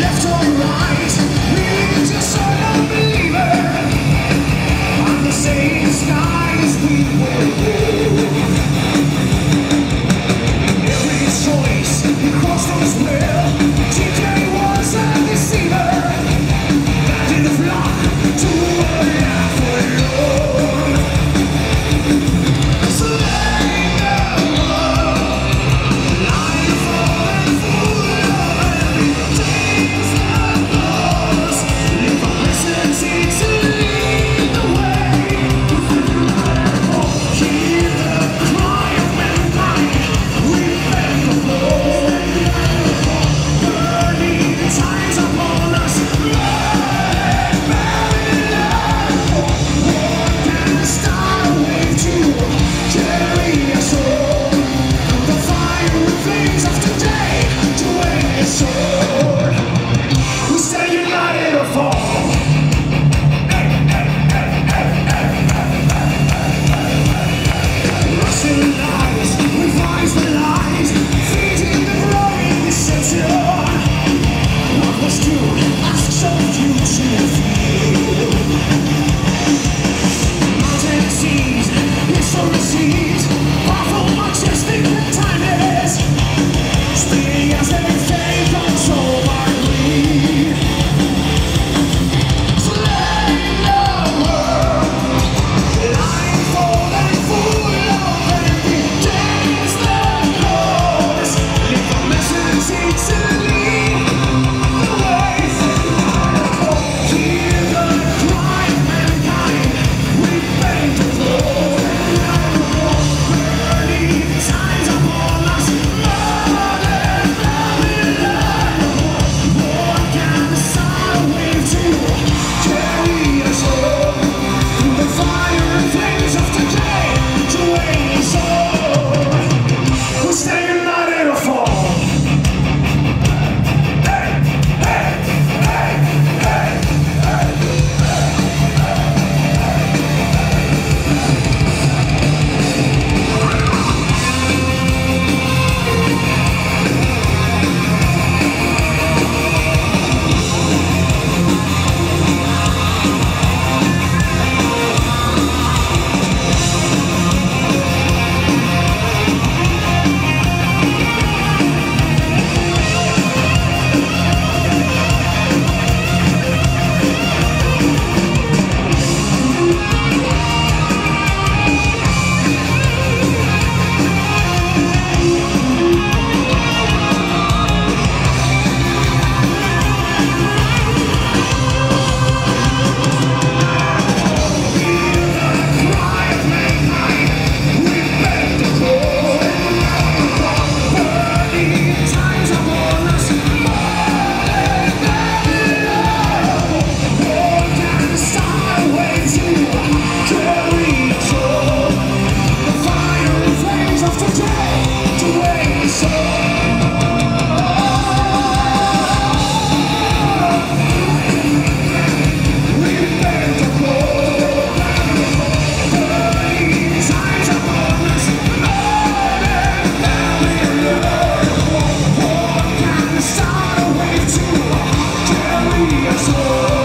left or right. Ooh. días